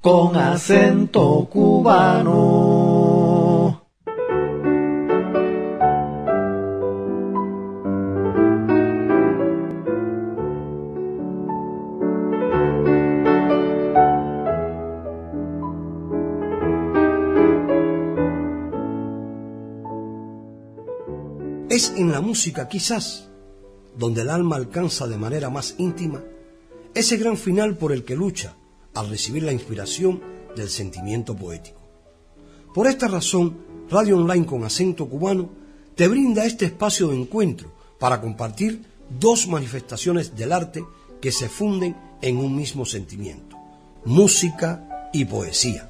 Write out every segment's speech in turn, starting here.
con acento cubano. Es en la música quizás donde el alma alcanza de manera más íntima ese gran final por el que lucha al recibir la inspiración del sentimiento poético. Por esta razón, Radio Online con acento cubano te brinda este espacio de encuentro para compartir dos manifestaciones del arte que se funden en un mismo sentimiento, música y poesía.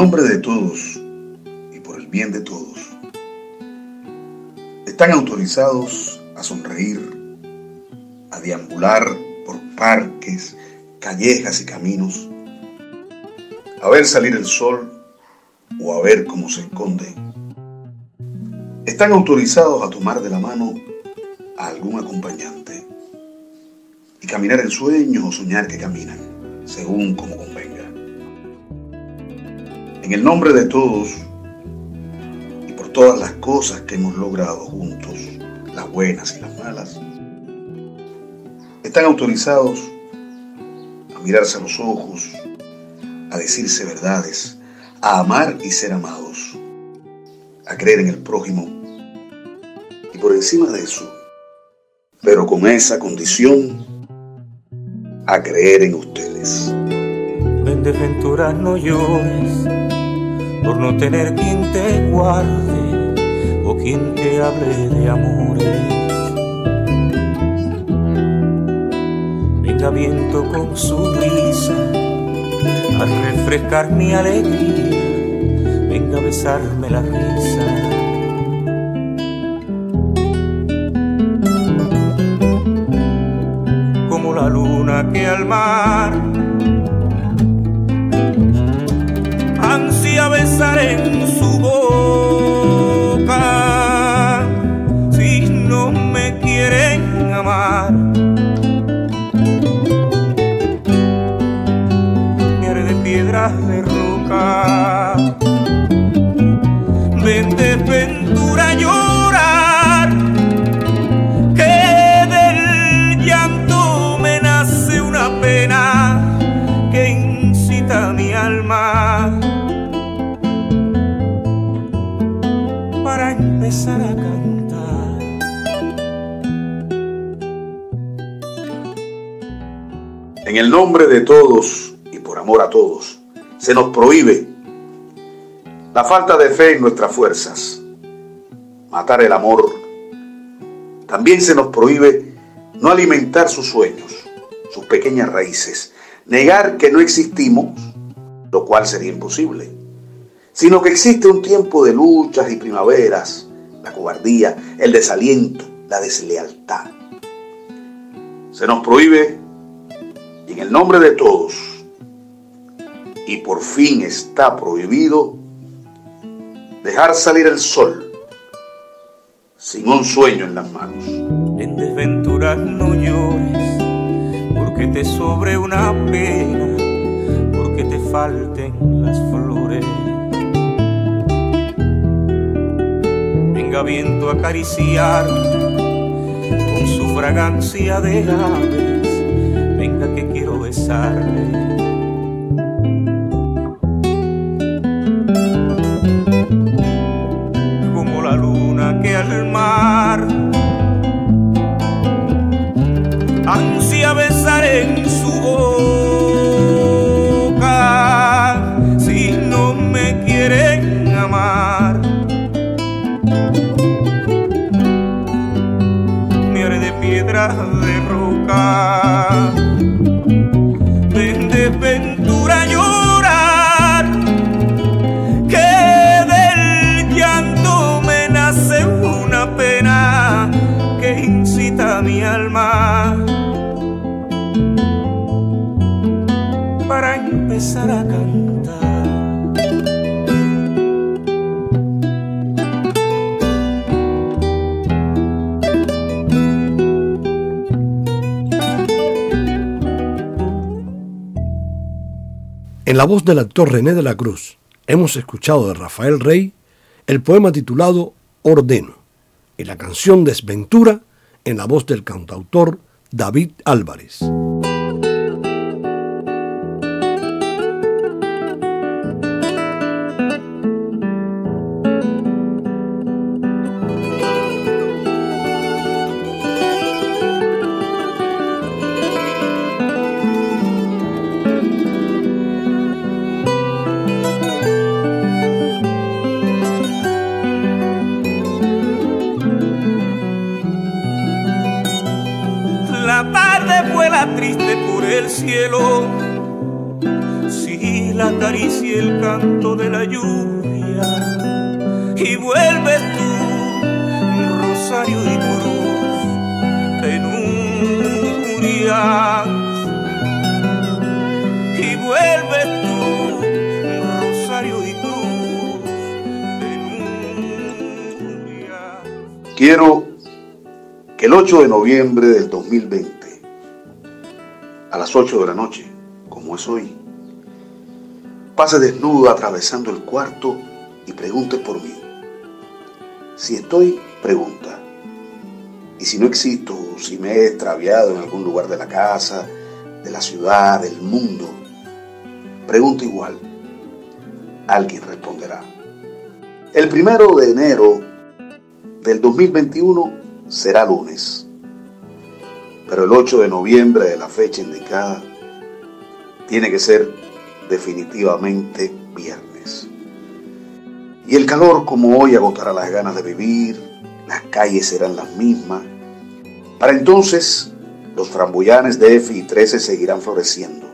Nombre de todos y por el bien de todos, están autorizados a sonreír, a deambular por parques, callejas y caminos, a ver salir el sol o a ver cómo se esconde. Están autorizados a tomar de la mano a algún acompañante y caminar en sueños o soñar que caminan, según como convenga. En el nombre de todos y por todas las cosas que hemos logrado juntos, las buenas y las malas, están autorizados a mirarse a los ojos, a decirse verdades, a amar y ser amados, a creer en el prójimo y por encima de eso, pero con esa condición, a creer en ustedes. Ven no llores por no tener quien te guarde o quien te hable de amores. Venga viento con su brisa a refrescar mi alegría, venga a besarme la risa. Como la luna que al mar ansía besar en su boca. Si no me quieren amar, miere de piedras de roca. Ven desventura a llorar, que del llanto me nace una pena que incita mi alma. En el nombre de todos y por amor a todos, se nos prohíbe la falta de fe en nuestras fuerzas, matar el amor. También se nos prohíbe no alimentar sus sueños, sus pequeñas raíces, negar que no existimos, lo cual sería imposible sino que existe un tiempo de luchas y primaveras, la cobardía, el desaliento, la deslealtad. Se nos prohíbe, y en el nombre de todos, y por fin está prohibido, dejar salir el sol sin un sueño en las manos. En desventuras no llores, porque te sobre una pena, porque te falten las flores. venga viento a acariciar con su fragancia de aves, venga que quiero besarle. Como la luna que al mar ansia besar en de roca. Ven desventura llorar, que del llanto me nace una pena que incita a mi alma. Para empezar a cantar. La voz del actor René de la Cruz, hemos escuchado de Rafael Rey el poema titulado Ordeno y la canción Desventura en la voz del cantautor David Álvarez. Cielo, si la acaricia el canto de la lluvia y vuelves tú, rosario y cruz, penurias, y vuelves tú, rosario y cruz, penurias. Quiero que el 8 de noviembre del 2020 a las 8 de la noche, como es hoy. Pase desnudo atravesando el cuarto y pregunte por mí. Si estoy, pregunta. Y si no existo, si me he extraviado en algún lugar de la casa, de la ciudad, del mundo, pregunta igual. Alguien responderá. El primero de enero del 2021 será lunes pero el 8 de noviembre de la fecha indicada tiene que ser definitivamente viernes. Y el calor como hoy agotará las ganas de vivir, las calles serán las mismas. Para entonces, los frambuyanes de F y 13 seguirán floreciendo.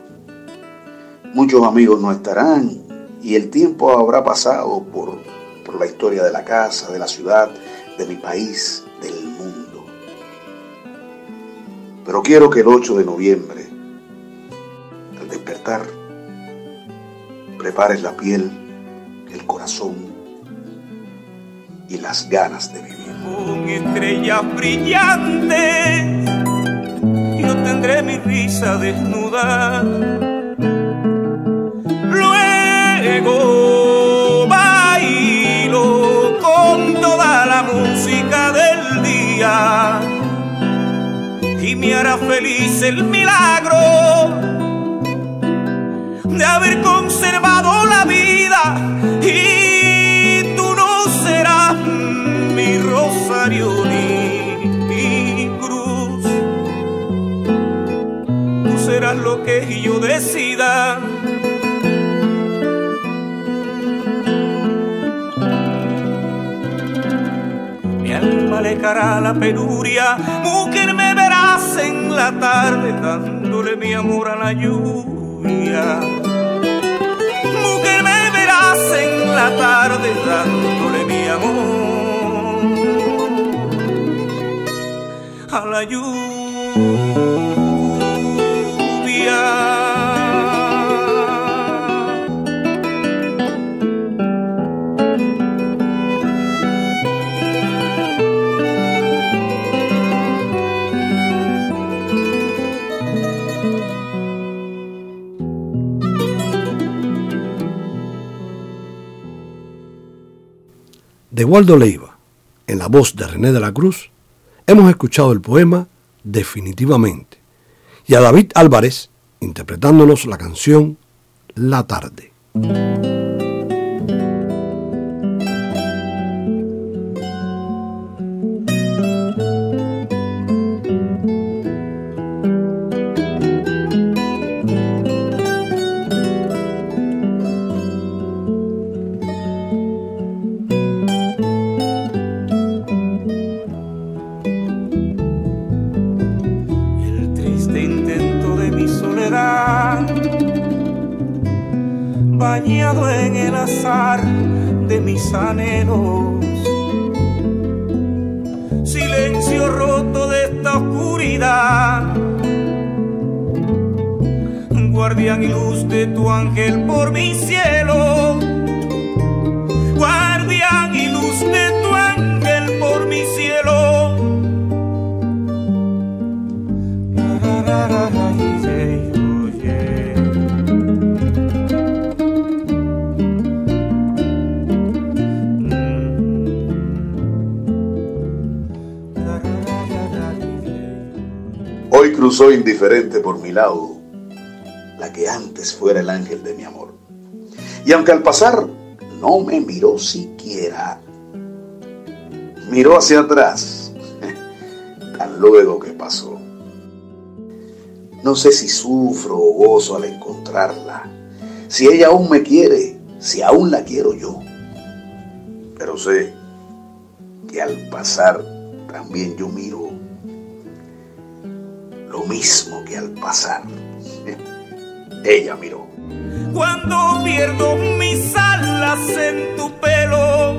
Muchos amigos no estarán y el tiempo habrá pasado por, por la historia de la casa, de la ciudad, de mi país, del. Pero quiero que el 8 de noviembre, al despertar, prepares la piel, el corazón y las ganas de vivir. Con estrellas brillantes, yo tendré mi risa desnuda. Y me hará feliz el milagro de haber conservado la vida y tú no serás mi rosario ni mi cruz. Tú serás lo que yo decida. Mi alma le cara la penuria, mujer la tarde dándole mi amor a la lluvia. Mujer, me verás en la tarde dándole mi amor a la lluvia. De Waldo Leiva, en la voz de René de la Cruz, hemos escuchado el poema Definitivamente y a David Álvarez interpretándonos la canción La tarde. de tu ángel por mi cielo. Guardián y luz de tu ángel por mi cielo. Hoy cruzó indiferente por mi lado la que antes fuera el ángel de mi amor. Y aunque al pasar no me miró siquiera, miró hacia atrás, tan luego que pasó. No sé si sufro o gozo al encontrarla, si ella aún me quiere, si aún la quiero yo. Pero sé que al pasar también yo miro lo mismo que al pasar. Ella miró. Cuando pierdo mis alas en tu pelo.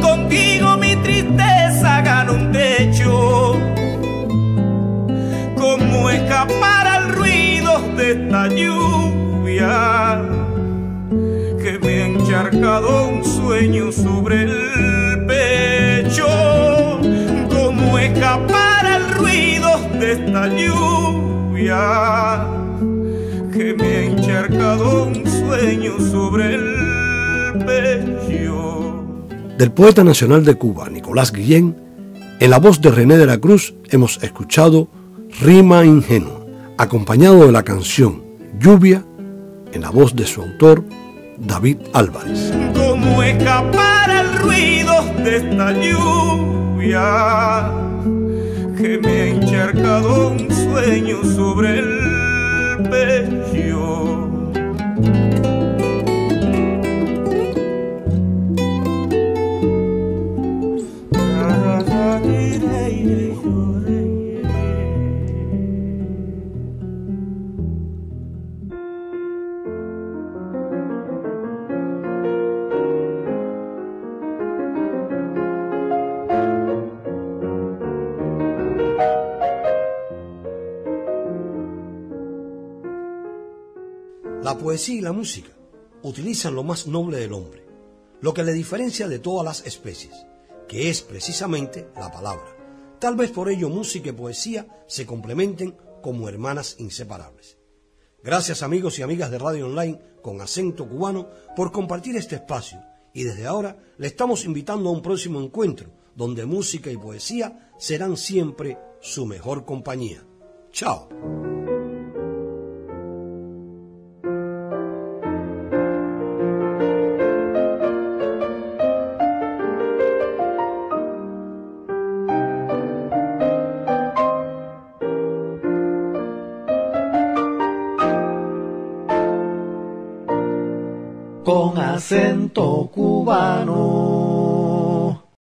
Contigo mi tristeza gana un techo. ¿Cómo escapar al ruido de esta lluvia? encharcado un sueño sobre el pecho. como escapar al ruido de esta lluvia? Que me ha encharcado un sueño sobre el Del poeta nacional de Cuba, Nicolás Guillén, en la voz de René de la Cruz hemos escuchado Rima Ingenua, acompañado de la canción Lluvia, en la voz de su autor, David Álvarez. ¿Cómo escapar al ruido de esta lluvia que me ha encharcado un sueño sobre el pecho? La poesía y la música utilizan lo más noble del hombre, lo que le diferencia de todas las especies, que es precisamente la palabra. Tal vez por ello música y poesía se complementen como hermanas inseparables. Gracias amigos y amigas de Radio Online con acento cubano por compartir este espacio y desde ahora le estamos invitando a un próximo encuentro donde música y poesía serán siempre su mejor compañía. Chao.